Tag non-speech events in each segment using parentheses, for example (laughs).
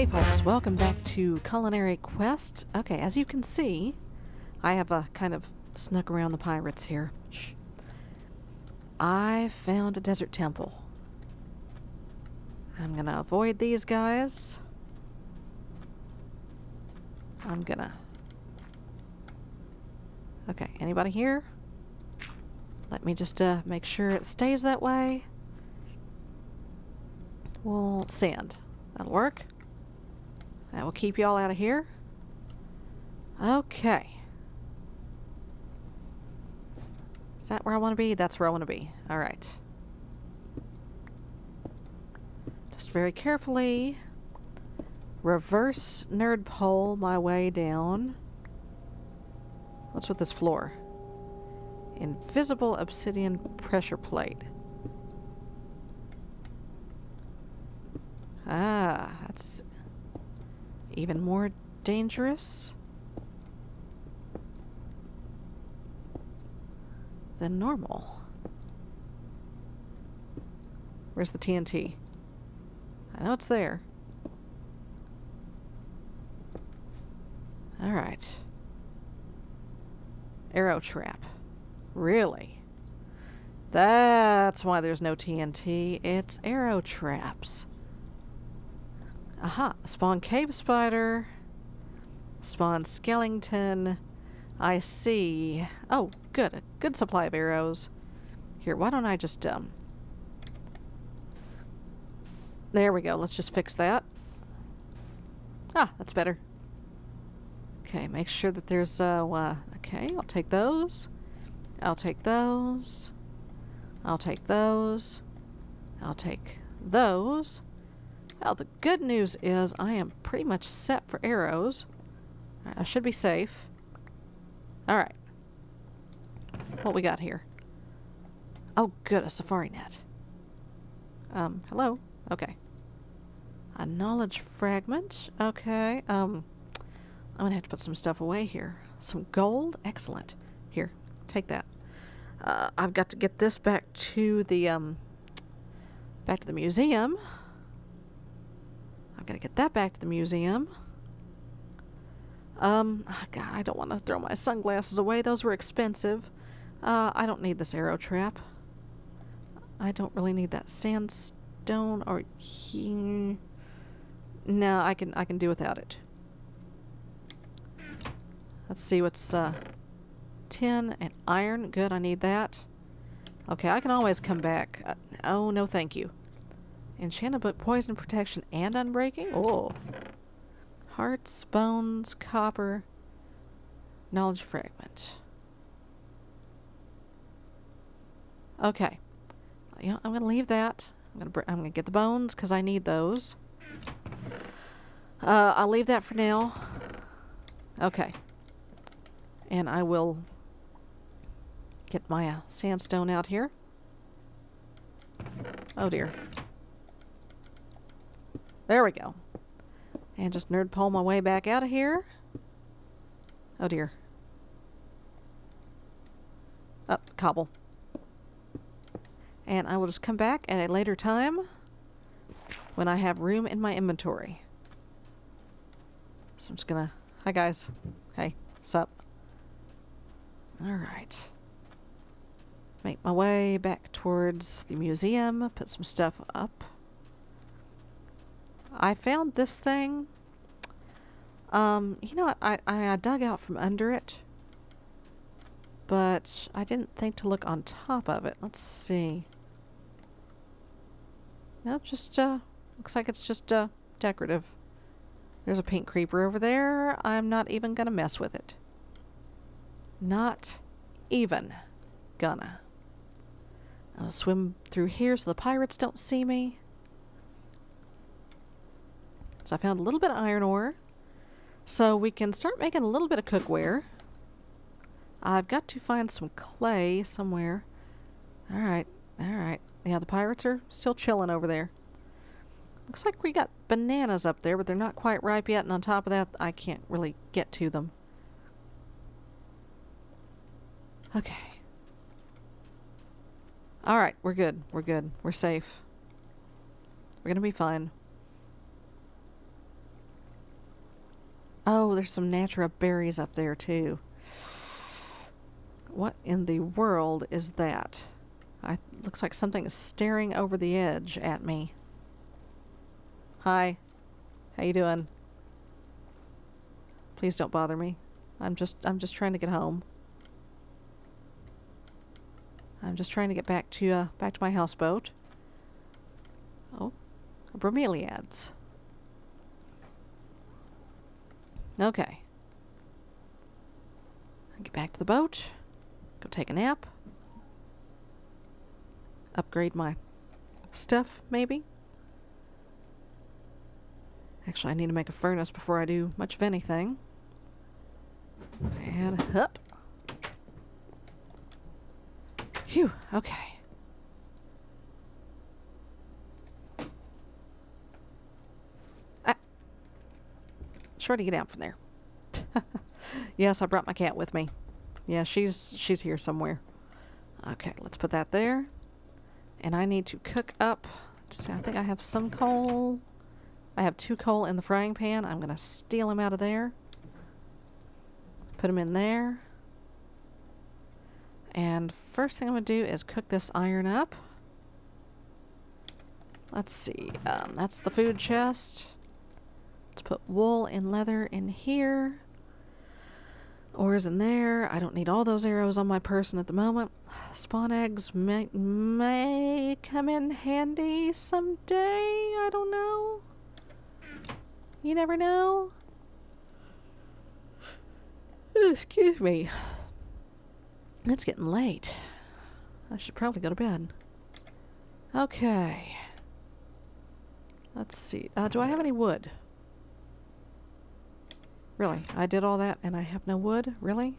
Hey folks, welcome back to Culinary Quest. Okay, as you can see, I have uh, kind of snuck around the pirates here. I found a desert temple. I'm gonna avoid these guys. I'm gonna... Okay, anybody here? Let me just uh, make sure it stays that way. We'll sand. That'll work. That will keep you all out of here. Okay. Is that where I want to be? That's where I want to be. Alright. Just very carefully reverse nerd pole my way down. What's with this floor? Invisible obsidian pressure plate. Ah, that's even more dangerous than normal. Where's the TNT? I know it's there. Alright. Arrow trap. Really? That's why there's no TNT. It's arrow traps. Aha, spawn cave spider. Spawn skeleton. I see. Oh, good. A good supply of arrows. Here, why don't I just, um... There we go. Let's just fix that. Ah, that's better. Okay, make sure that there's, uh, uh, okay, I'll take those. I'll take those. I'll take those. I'll take those. Well, the good news is I am pretty much set for arrows. I should be safe. Alright. What we got here? Oh, good, a safari net. Um, hello? Okay. A knowledge fragment. Okay, um... I'm gonna have to put some stuff away here. Some gold? Excellent. Here, take that. Uh, I've got to get this back to the, um... Back to the museum. Got to get that back to the museum. Um, oh God, I don't want to throw my sunglasses away. Those were expensive. Uh, I don't need this arrow trap. I don't really need that sandstone or... He... No, I can I can do without it. Let's see what's uh, tin and iron. Good, I need that. Okay, I can always come back. Uh, oh, no thank you. Enchanted but poison protection, and unbreaking? Oh. Hearts, bones, copper, knowledge fragment. Okay. Know, I'm to leave that. I'm to I'm to get the bones because I need those. Uh, I'll leave that for now. Okay. And I will get my uh, sandstone out here. Oh dear. There we go. And just nerd pole my way back out of here. Oh dear. Up, oh, cobble. And I will just come back at a later time when I have room in my inventory. So I'm just gonna... Hi guys. Hey, what's up? Alright. Make my way back towards the museum, put some stuff up. I found this thing. Um, you know? I, I, dug out from under it. But I didn't think to look on top of it. Let's see. Nope, just, uh, looks like it's just, uh, decorative. There's a pink creeper over there. I'm not even gonna mess with it. Not even gonna. I'll swim through here so the pirates don't see me. I found a little bit of iron ore. So we can start making a little bit of cookware. I've got to find some clay somewhere. Alright, alright. Yeah, the pirates are still chilling over there. Looks like we got bananas up there, but they're not quite ripe yet, and on top of that, I can't really get to them. Okay. Alright, we're good. We're good. We're safe. We're gonna be fine. Oh, there's some natura berries up there too. What in the world is that? I looks like something is staring over the edge at me. Hi. How you doing? Please don't bother me. I'm just I'm just trying to get home. I'm just trying to get back to uh, back to my houseboat. Oh, bromeliads. Okay. Get back to the boat. Go take a nap. Upgrade my stuff, maybe. Actually, I need to make a furnace before I do much of anything. And up. Phew, okay. Shorty, get out from there. (laughs) yes, I brought my cat with me. Yeah, she's she's here somewhere. Okay, let's put that there. And I need to cook up. See, I think I have some coal. I have two coal in the frying pan. I'm going to steal them out of there. Put them in there. And first thing I'm going to do is cook this iron up. Let's see. Um, that's the food chest. Let's put wool and leather in here. Ores in there. I don't need all those arrows on my person at the moment. Spawn eggs may, may come in handy someday. I don't know. You never know. Excuse me. It's getting late. I should probably go to bed. Okay. Let's see. Uh, do I have any wood? Really? I did all that and I have no wood? Really?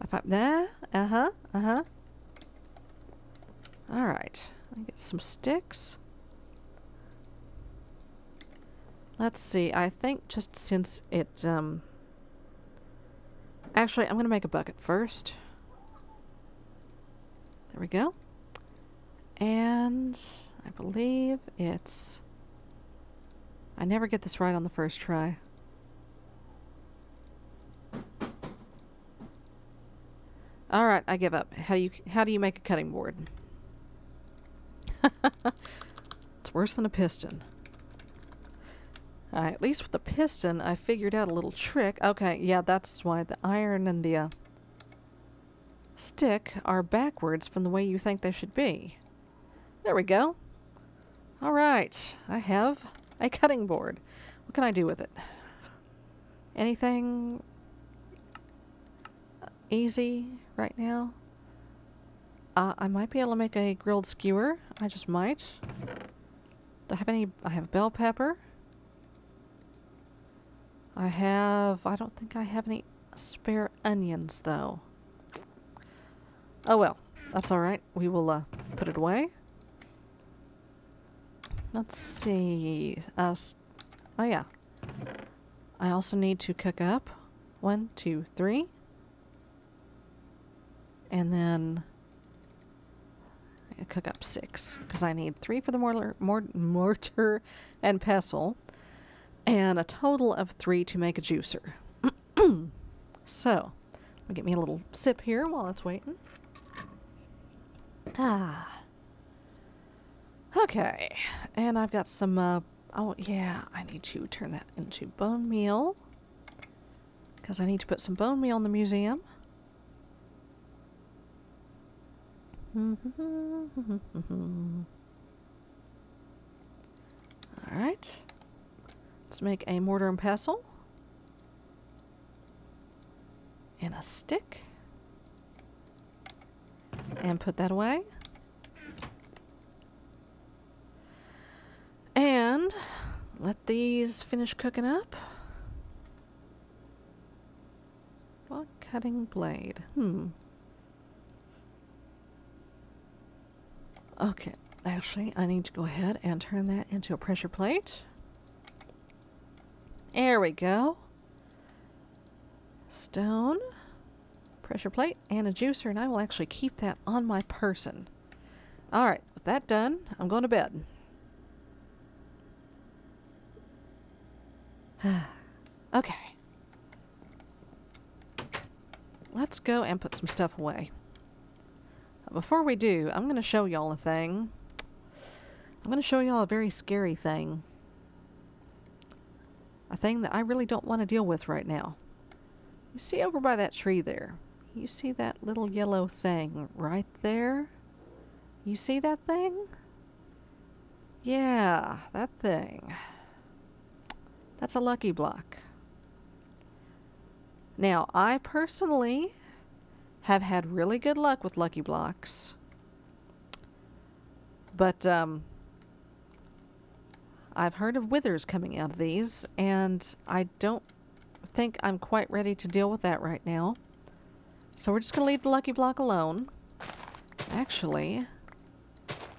I find nah, uh-huh, uh-huh. Alright. I get some sticks. Let's see. I think just since it, um... Actually, I'm going to make a bucket first. There we go. And I believe it's... I never get this right on the first try. All right, I give up. How do you how do you make a cutting board? (laughs) it's worse than a piston. at least with the piston, I figured out a little trick. Okay, yeah, that's why the iron and the uh, stick are backwards from the way you think they should be. There we go. All right, I have a cutting board. What can I do with it? Anything easy right now. Uh, I might be able to make a grilled skewer. I just might. Do I have any? I have bell pepper. I have... I don't think I have any spare onions, though. Oh well. That's alright. We will uh, put it away. Let's see. Uh, oh yeah. I also need to cook up. One, two, three. And then I cook up six because I need three for the mortar, mortar and pestle and a total of three to make a juicer. (clears throat) so, I'll get me a little sip here while it's waiting. Ah. Okay, and I've got some, uh, oh yeah, I need to turn that into bone meal because I need to put some bone meal in the museum. Alright. Let's make a mortar and pestle. And a stick. And put that away. And let these finish cooking up. What cutting blade? Hmm. Okay, actually, I need to go ahead and turn that into a pressure plate. There we go. Stone, pressure plate, and a juicer, and I will actually keep that on my person. Alright, with that done, I'm going to bed. (sighs) Okay. Let's go and put some stuff away. Before we do, I'm going to show y'all a thing. I'm going to show y'all a very scary thing. A thing that I really don't want to deal with right now. You see over by that tree there? You see that little yellow thing right there? You see that thing? Yeah, that thing. That's a lucky block. Now, I personally have had really good luck with lucky blocks. But, um, I've heard of withers coming out of these, and I don't think I'm quite ready to deal with that right now. So we're just going to leave the lucky block alone. Actually,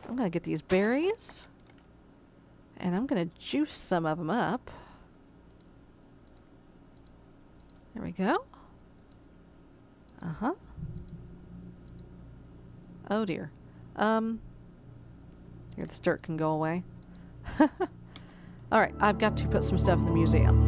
I'm going to get these berries, and I'm going to juice some of them up. There we go. Uh-huh. Oh dear. Um, here, this dirt can go away. (laughs) Alright, I've got to put some stuff in the museum.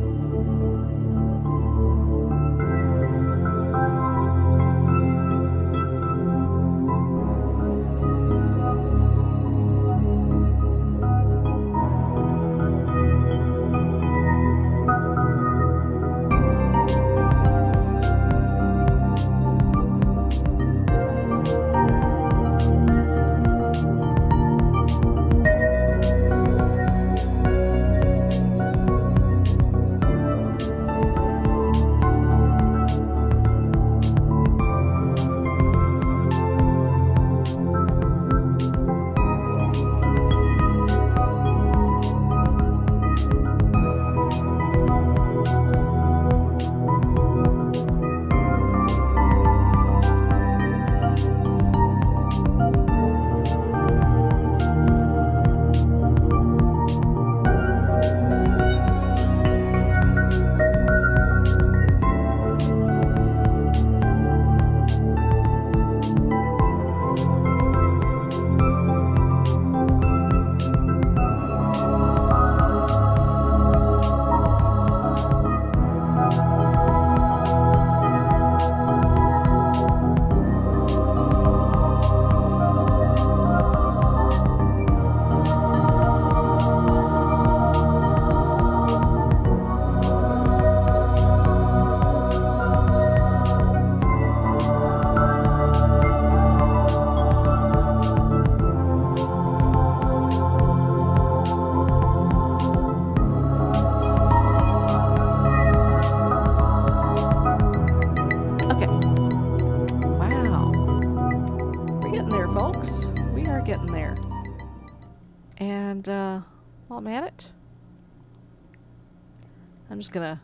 I'm just gonna...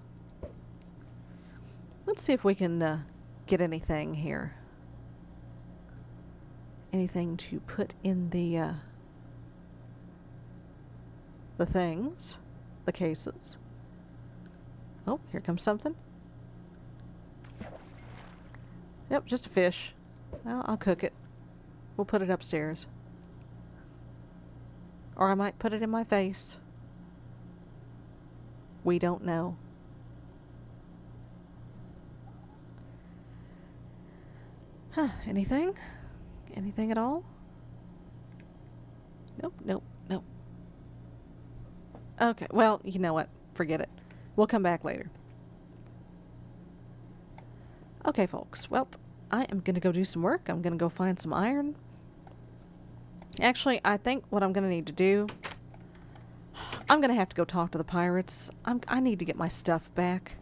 Let's see if we can, uh, get anything here. Anything to put in the, uh, the things. The cases. Oh, here comes something. Yep, just a fish. Well, I'll cook it. We'll put it upstairs. Or I might put it in my face. We don't know. Huh, anything? Anything at all? Nope, nope, nope. Okay, well, you know what? Forget it. We'll come back later. Okay, folks. Well, I am going to go do some work. I'm going to go find some iron. Actually, I think what I'm going to need to do... I'm going to have to go talk to the pirates. I'm, I need to get my stuff back.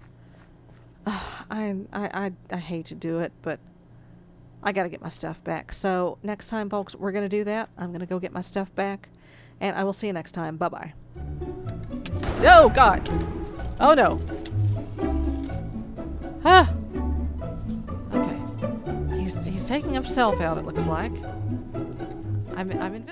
Uh, (sighs) I, I, I, I hate to do it, but I got to get my stuff back. So, next time, folks, we're going to do that. I'm going to go get my stuff back. And I will see you next time. Bye-bye. Oh, God. Oh, no. Ah. Okay. He's, he's taking himself out, it looks like. I'm, I'm in